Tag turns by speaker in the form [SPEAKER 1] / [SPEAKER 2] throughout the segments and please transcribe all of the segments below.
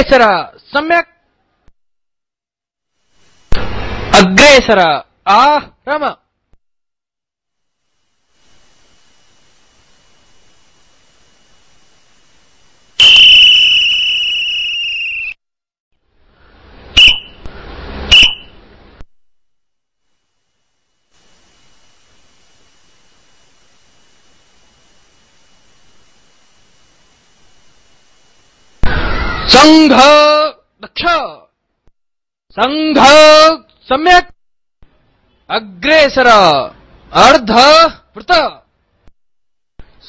[SPEAKER 1] ಅಗ್ರೇಸರ ಸಮ್ಯಕ್? ಅಗ್ರೇಸರ ಆ ರಮ. सङ्घ दक्ष। संघ सम्यक। अग्रेसर। अर्ध वृत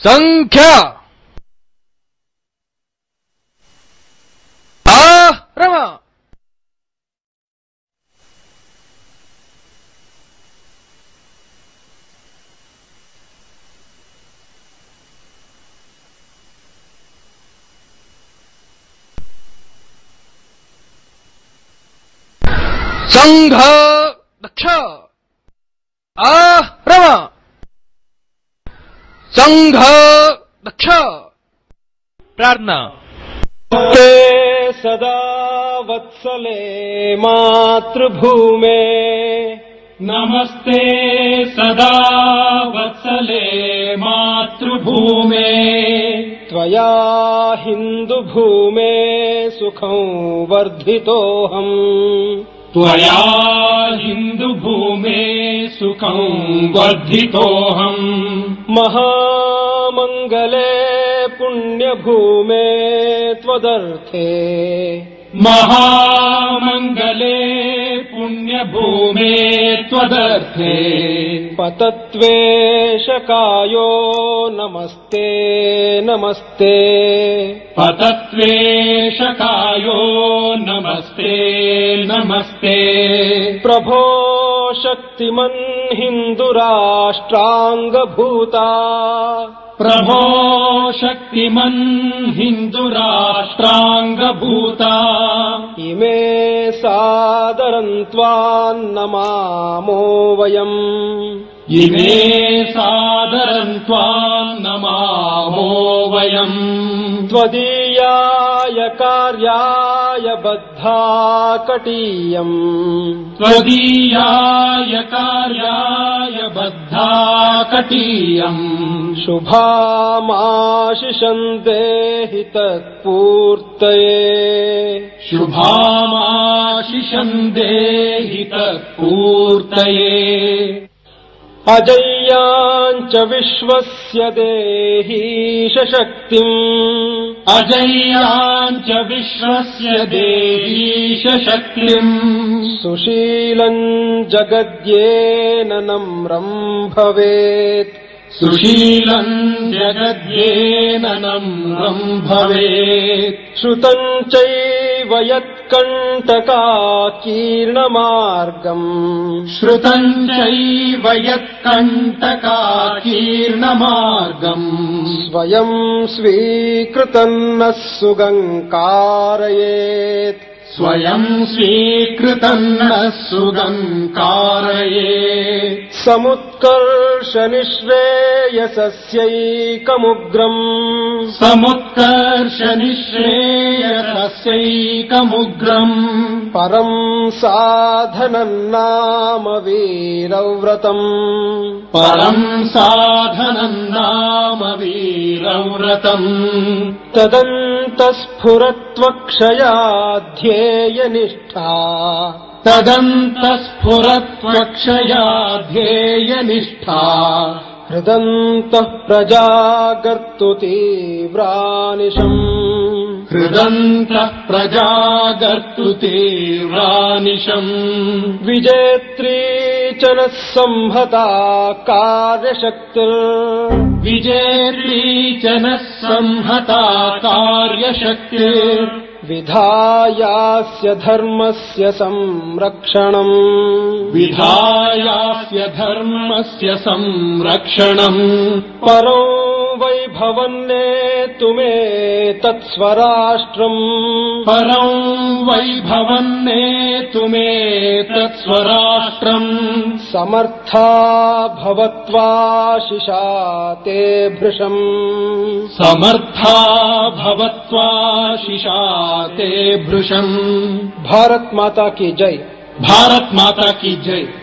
[SPEAKER 1] सङ्ख्य सङ्घ दक्ष। आरम सङ्घ दक्ष। प्रार्थना।
[SPEAKER 2] ते सदा वत्सले मातृभूमे।
[SPEAKER 3] नमस्ते सदा वत्सले मातृभूमे।
[SPEAKER 2] त्वया हिन्दुभूमे सुखं वर्धितोऽहम्
[SPEAKER 3] त्वया हिन्दुभूमे सुखं वर्धितोऽहम्।
[SPEAKER 2] महामङ्गले पुण्यभूमे त्वदर्थे।
[SPEAKER 3] महामङ्गले पुण्यभूमे त्वदर्थे।
[SPEAKER 2] पतत्वेशकायो नमस्ते नमस्ते।
[SPEAKER 3] पतत्वेशकायो नमस्ते नमस्ते।
[SPEAKER 2] प्रभो शक्तिमन् हिन्दुराष्ट्राङ्गभूता
[SPEAKER 3] प्रभो शक्तिमन् हिन्दुराष्ट्राङ्गभूता।
[SPEAKER 2] इमे सादरम् त्वान्नमामो वयम्।
[SPEAKER 3] इमे सादरम् त्वाम् नमामो वयम्।
[SPEAKER 2] त्वदीयाय कार्याय बद्धा कटीयम्
[SPEAKER 3] त्वदीयाय कार्याय बद्धा कटीयम्
[SPEAKER 2] शुभामाशिषम् देहि तत्पूर्तये
[SPEAKER 3] शुभामाशिषम् देहि तत्पूर्तये
[SPEAKER 2] अजय्याञ्च विश्वस्य देहीश शक्तिम्
[SPEAKER 3] अजय्याम् च विश्वस्य देहीश शक्तिम्
[SPEAKER 2] सुशीलम् जगद्येन नम्रम् भवेत्।
[SPEAKER 3] सुशीलम् जगद्येन नम्रम् भवेत्।
[SPEAKER 2] श्रुतम् चैव यत्कण्टकाकीर्णमार्गम्।
[SPEAKER 3] श्रुतम् चैव यत्कण्टकाकीर्णमार्गम्।
[SPEAKER 2] स्वयम् स्वीकृतम् नः सुगङ्कारयेत्।
[SPEAKER 3] स्वयम् स्वीकृतम् नः सुगम् कारयेत्
[SPEAKER 2] समुत्कर्षनिःश्रेयसस्यैकमुग्रम्।
[SPEAKER 3] समुत्कर्ष निःश्रेयसस्यैकमुग्रम्
[SPEAKER 2] परम् साधनम् नाम वीरव्रतम्।
[SPEAKER 3] परम् साधनम् नाम वीरव्रतम्।
[SPEAKER 2] तदन्तस्फुरत्वक्षयाध्येयनिष्ठा।
[SPEAKER 3] तदन्तस्फुरत्वक्षया ध्येयनिष्ठा
[SPEAKER 2] हृदन्तः प्रजागर्तु तीव्रानिशम्।
[SPEAKER 3] हृदन्तः प्रजागर्तु तीव्रानिशम्।
[SPEAKER 2] विजेत्री च नः संहता कार्यशक्तिर्।
[SPEAKER 3] विजेत्री च नः संहता कार्यशक्तिर्
[SPEAKER 2] विधायास्य धर्मस्य संरक्षणम्।
[SPEAKER 3] विधायास्य धर्मस्य संरक्षणम्।
[SPEAKER 2] परो वैभवन्नेतुमेतत्स्वराष्ट्रम्
[SPEAKER 3] परम् वैभवन्नेतुमेतत्स्वराष्ट्रम्
[SPEAKER 2] समर्था भवत्वाशिषा ते भृशम्।
[SPEAKER 3] समर्था भवत्वा शिशाते भृशम्।
[SPEAKER 2] भारत माता की जय।
[SPEAKER 3] भारत माता की जय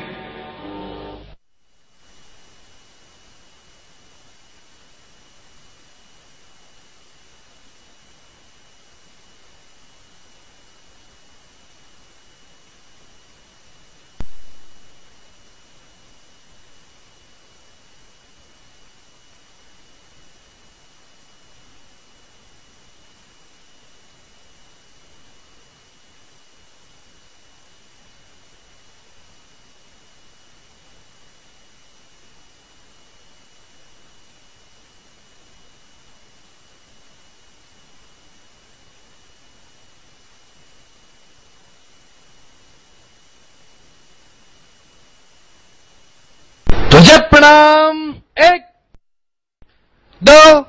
[SPEAKER 1] 3, 1, 2,